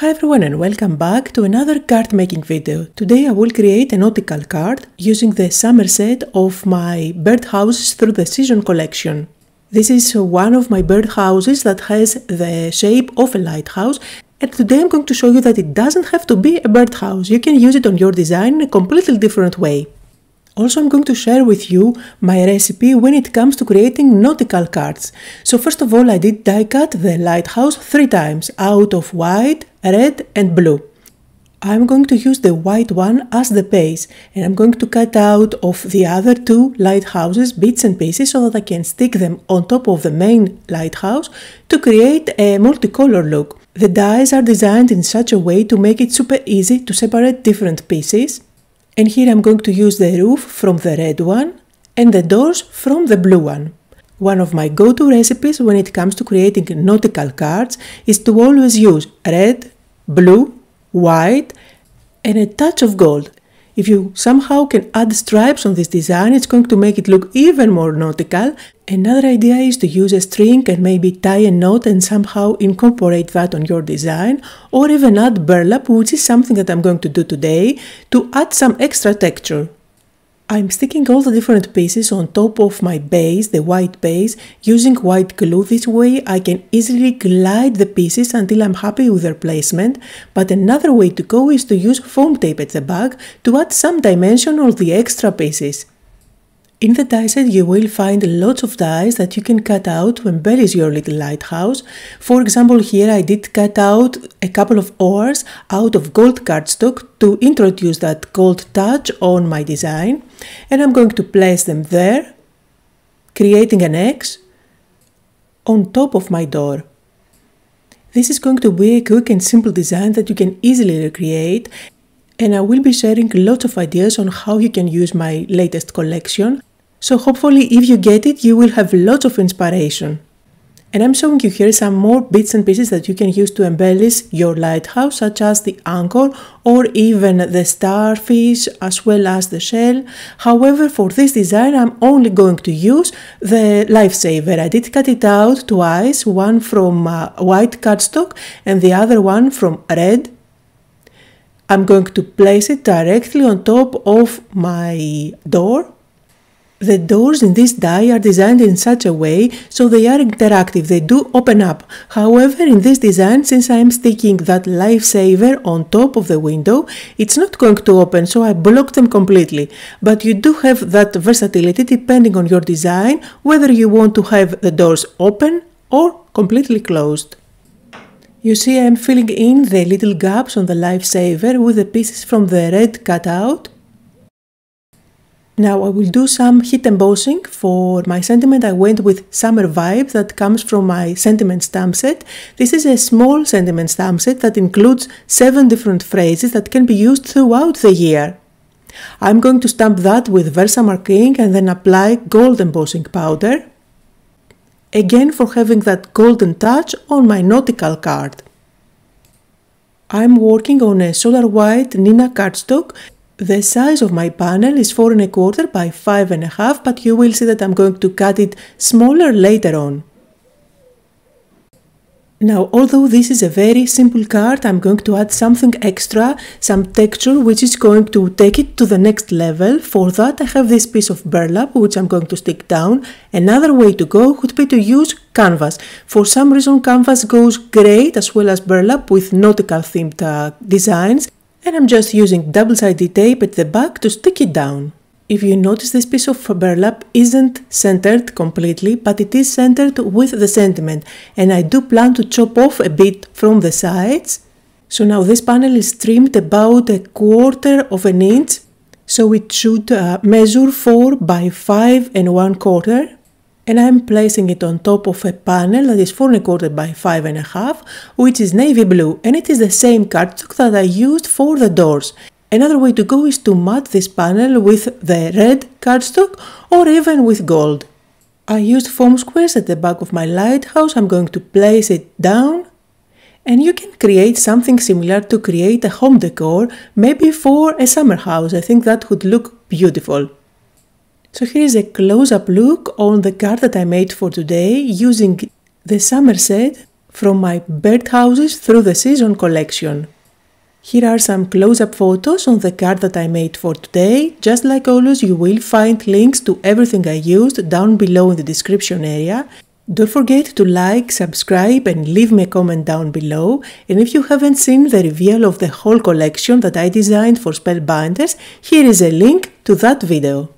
Hi everyone and welcome back to another card making video. Today I will create a nautical card using the summer set of my birdhouses through the season collection. This is one of my birdhouses that has the shape of a lighthouse and today I'm going to show you that it doesn't have to be a birdhouse. You can use it on your design in a completely different way. Also, I'm going to share with you my recipe when it comes to creating nautical cards. So first of all, I did die cut the lighthouse three times out of white, red and blue. I'm going to use the white one as the base and I'm going to cut out of the other two lighthouses bits and pieces so that I can stick them on top of the main lighthouse to create a multicolor look. The dies are designed in such a way to make it super easy to separate different pieces and here I'm going to use the roof from the red one and the doors from the blue one. One of my go-to recipes when it comes to creating nautical cards is to always use red, blue, white and a touch of gold. If you somehow can add stripes on this design, it's going to make it look even more nautical. Another idea is to use a string and maybe tie a knot and somehow incorporate that on your design, or even add burlap, which is something that I'm going to do today, to add some extra texture. I'm sticking all the different pieces on top of my base, the white base, using white glue. This way I can easily glide the pieces until I'm happy with their placement. But another way to go is to use foam tape at the back to add some dimension on the extra pieces. In the die set you will find lots of dies that you can cut out to embellish your little lighthouse. For example here I did cut out a couple of oars out of gold cardstock to introduce that gold touch on my design and I'm going to place them there creating an X on top of my door. This is going to be a quick and simple design that you can easily recreate and I will be sharing lots of ideas on how you can use my latest collection. So hopefully if you get it, you will have lots of inspiration. And I'm showing you here some more bits and pieces that you can use to embellish your lighthouse, such as the anchor or even the starfish as well as the shell. However, for this design, I'm only going to use the lifesaver. I did cut it out twice, one from uh, white cardstock and the other one from red I'm going to place it directly on top of my door. The doors in this die are designed in such a way so they are interactive, they do open up. However, in this design, since I am sticking that lifesaver on top of the window, it's not going to open, so I block them completely. But you do have that versatility depending on your design, whether you want to have the doors open or completely closed. You see I'm filling in the little gaps on the lifesaver with the pieces from the red cutout. Now I will do some heat embossing. For my sentiment I went with summer vibe that comes from my sentiment stamp set. This is a small sentiment stamp set that includes 7 different phrases that can be used throughout the year. I'm going to stamp that with Versamark ink and then apply gold embossing powder again for having that golden touch on my nautical card. I'm working on a solar white Neenah cardstock. The size of my panel is 4 and a quarter by 5 and a half, but you will see that I'm going to cut it smaller later on. Now, although this is a very simple card, I'm going to add something extra, some texture, which is going to take it to the next level. For that, I have this piece of burlap, which I'm going to stick down. Another way to go would be to use canvas. For some reason, canvas goes great as well as burlap with nautical themed uh, designs. And I'm just using double-sided tape at the back to stick it down. If you notice this piece of burlap isn't centered completely, but it is centered with the sentiment and I do plan to chop off a bit from the sides. So now this panel is trimmed about a quarter of an inch, so it should uh, measure 4 by 5 and 1 quarter. And I'm placing it on top of a panel that is 4 and a quarter by 5 and a half, which is navy blue, and it is the same cardstock that I used for the doors. Another way to go is to mat this panel with the red cardstock or even with gold. I used foam squares at the back of my lighthouse. I'm going to place it down and you can create something similar to create a home decor, maybe for a summer house. I think that would look beautiful. So here is a close-up look on the card that I made for today using the summer set from my Birdhouses Through the Season collection. Here are some close-up photos on the card that I made for today. Just like always, you will find links to everything I used down below in the description area. Don't forget to like, subscribe and leave me a comment down below. And if you haven't seen the reveal of the whole collection that I designed for Spellbinders, here is a link to that video.